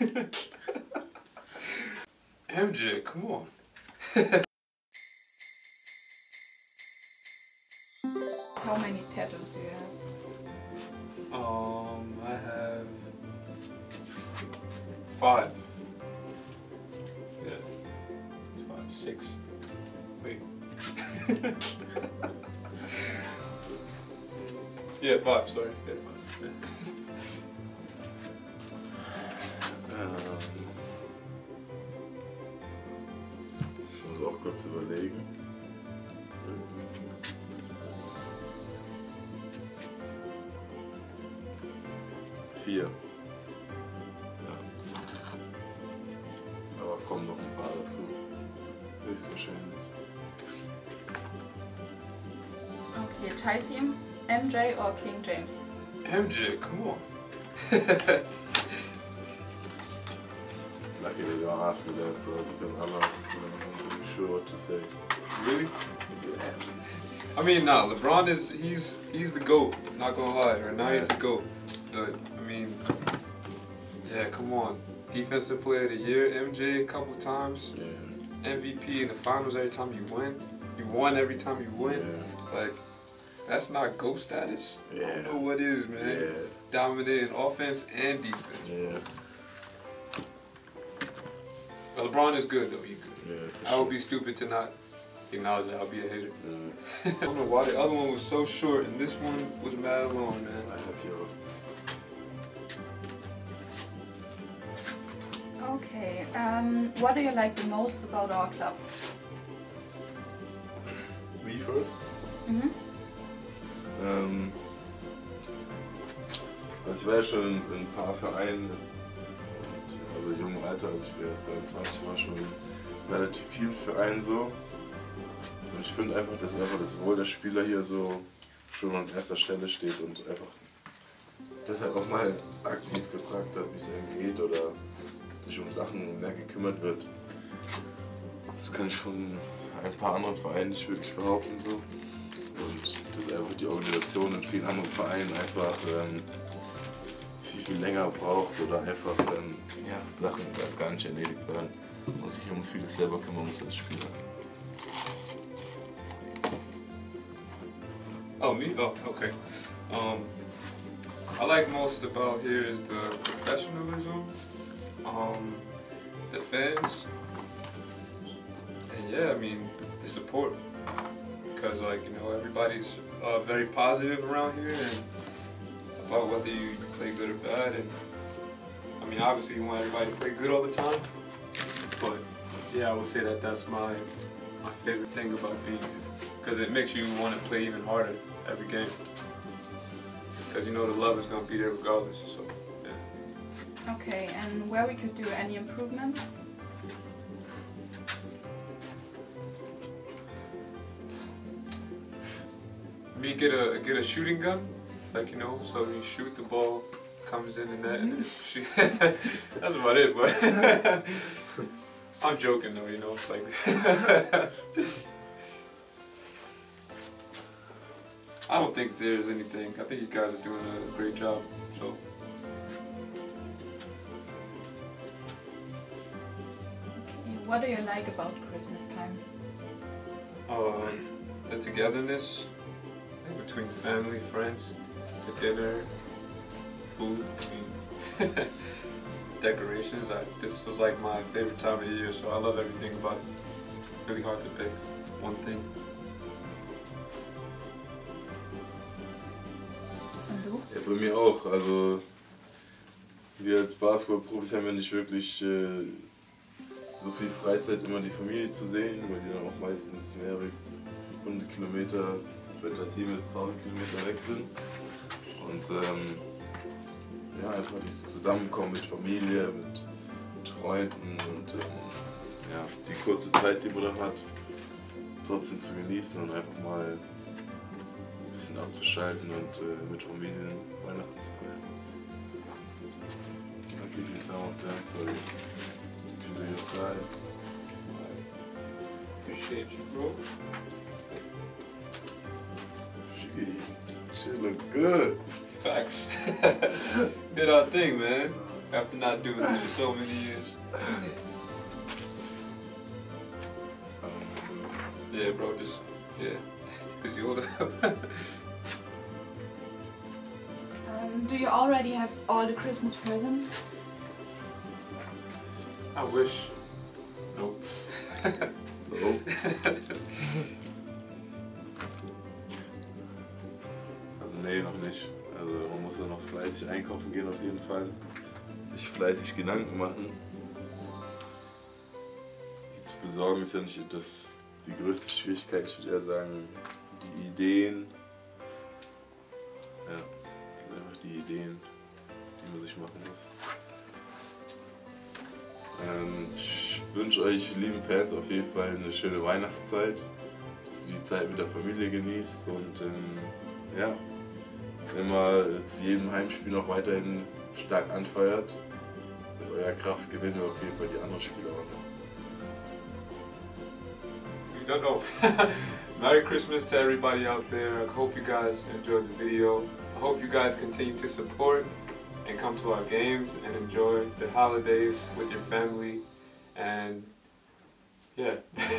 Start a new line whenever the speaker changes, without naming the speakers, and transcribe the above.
MJ, come on.
How many tattoos do you have?
Um, I have five. Yeah, five, six. Wait. yeah, five. Sorry. Yeah, five. Yeah.
Kurz überlegen. Vier. Ja. Aber kommen noch ein paar dazu. Höchstwahrscheinlich.
Okay, Tyson, MJ or King James?
MJ, come on.
You asked me that, bro, because I'm not, I'm really sure what to say.
Really? I mean, nah. LeBron is he's he's the goat. Not gonna lie, right now he's the goat. But I mean, yeah, come on. Defensive Player of the Year, MJ, a couple times.
Yeah.
MVP in the finals every time you win. You won every time you win.
Yeah.
Like, that's not GOAT status.
Yeah.
I don't know what is, man.
Yeah.
Dominating offense and defense.
Yeah.
But LeBron is good though. He's good.
Yeah. for
I would be stupid to not acknowledge that. I'll be a hater.
Yeah.
I don't know why the other one was so short and this one was mad long, man.
I have your
Okay, um, what do you like the most about our club?
Me first?
Mhm.
Ähm, also ich war schon in, in ein paar Vereinen, Alter, also ich bin erst 23, war schon relativ vielen Vereinen so. Und ich finde einfach, dass einfach das Wohl der Spieler hier so schon an erster Stelle steht und einfach deshalb auch mal aktiv gefragt hat, wie es einem geht oder sich um Sachen mehr gekümmert wird. Das kann ich von ein paar anderen Vereinen nicht wirklich behaupten so. Und dass einfach die Organisation in vielen anderen Vereinen einfach ähm, viel, länger braucht oder einfach ähm, ja, Sachen erst gar nicht erledigt werden und sich um vieles selber kümmern muss als Spieler.
Oh, me? Oh, okay. Um, I like most about here is the professionalism, um, the fans, and yeah, I mean the support. Because like you know everybody's uh, very positive around here and about whether you play good or bad. And I mean obviously you want everybody to play good all the time, but yeah, I would say that that's my my favorite thing about being here because it makes you want to play even harder every game. Because you know the love is going to be there regardless. So, yeah.
Okay, and where we could do any improvements?
Me get a get a shooting gun, like you know, so you shoot the ball, comes in the net, and shoot. That's about it, but I'm joking though, you know. It's like I don't think there's anything. I think you guys are doing a great job. So.
What do you like about Christmas time?
Uh, the togetherness between family, friends, the dinner, food, I mean, decorations. I, this is like my favorite time of the year, so I love everything about it. Really hard to pick one thing.
Und du?
Ja, bei mir auch. Also wir als Basketballprofis haben ja nicht wirklich äh, so viel Freizeit, immer die Familie zu sehen, weil die dann auch meistens mehrere hundert Kilometer, wenn das Team jetzt 1000 Kilometer weg sind. Und ähm, ja, einfach dieses Zusammenkommen mit Familie, mit, mit Freunden und ähm, ja, die kurze Zeit, die man dann hat, trotzdem zu genießen und einfach mal ein bisschen abzuschalten und äh, mit Familien Weihnachten zu feiern. I'll give you some of them so you can do your side.
Appreciate you, bro.
She, she look good.
Facts. Did our thing, man. After not doing this for so many years. Yeah, bro, just, yeah. Because you older.
Um, do you already have all the Christmas presents?
I wish. Nope.
so. nee, noch nicht. Also man muss ja noch fleißig einkaufen gehen auf jeden Fall. Sich fleißig Gedanken machen. Die zu besorgen ist ja nicht das, die größte Schwierigkeit, ich würde eher sagen, die Ideen. Ja, das sind einfach die Ideen, die man sich machen muss. Ähm, ich wünsche euch, lieben Fans, auf jeden Fall eine schöne Weihnachtszeit, dass ihr die Zeit mit der Familie genießt und ähm, ja, immer zu jedem Heimspiel noch weiterhin stark anfeuert. Mit eurer Kraft gewinnen wir auf jeden Fall die anderen Spiele auch.
You don't know. Merry Christmas to everybody out there. I hope you guys enjoyed the video. I hope you guys continue to support and come to our games and enjoy the holidays with your family. And yeah.